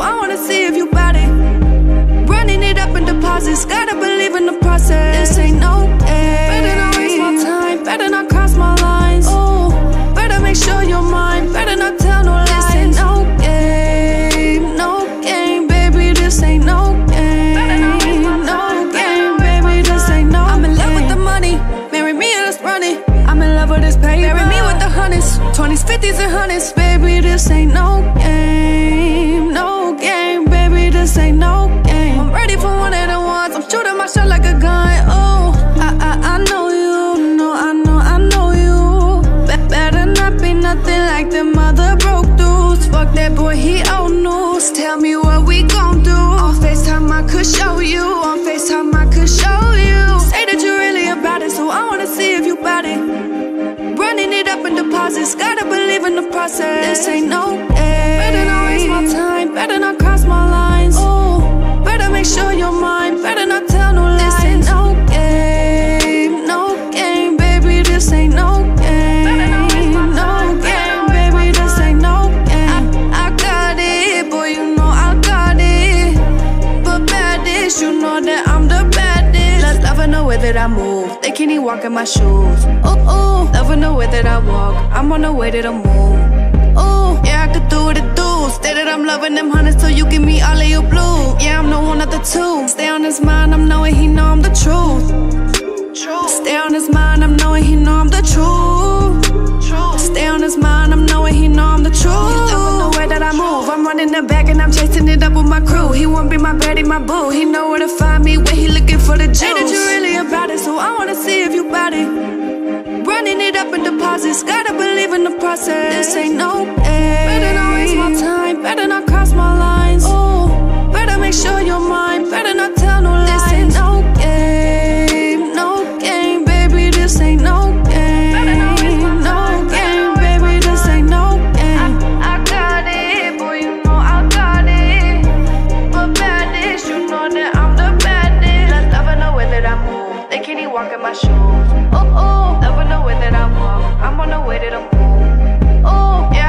I wanna see if you bout it. Running it up in deposits, gotta believe in the process. This ain't no game. Better not waste my time, better not cross my lines. Oh, better make sure you're mine. 20s, 50s, and hundreds. Baby, this ain't no game. No game, baby. This ain't no game. I'm ready for one the ones. I'm shooting my shot like a gun. Oh, I, I, I know you. No, I know, I know you. Be- better not be nothing like the mother broke dudes. Fuck that boy, he old news. Tell me what we gon' do. On FaceTime, I could show you. Process. This ain't no game. Better not waste my time, better not cross my lines. Ooh, better make sure you're mine, better not tell no lies. This ain't no game, no game, baby. This ain't no game, no game, baby. This ain't no game. I, I got it, boy, you know I got it. But baddest, you know that I'm the baddest. Love, loving the way that I move. They can't even walk in my shoes. Ooh, ooh, loving the way that I walk. I'm on the way to the moon. Say that I'm loving them hundreds, so you give me all of your blue. Yeah, I'm the one of the two. Stay on his mind, I'm knowing he know I'm the truth. Stay on his mind, I'm knowing he know I'm the truth. Stay on his mind, I'm knowing he know I'm the truth. Way that I move. I'm running the back and I'm chasing it up with my crew. He won't be my baddie, my boo. He know where to find me when he looking for the juice. Say that you really about it, so I wanna see if you bout it. Running it up in deposits, gotta believe in the process. This ain't no game. Better not cross my lines. Ooh, better make sure you're mine, better not tell no lies. This ain't no game, no game, baby. This ain't no game, no game, baby. This ain't no game. I, I got it, boy, you know I got it. But baddest, you know that I'm the baddest. Love, loving the way that I move, they can't even walk in my shoes. Oh oh, loving the way that I walk, I'm on the way to the moon. Oh yeah,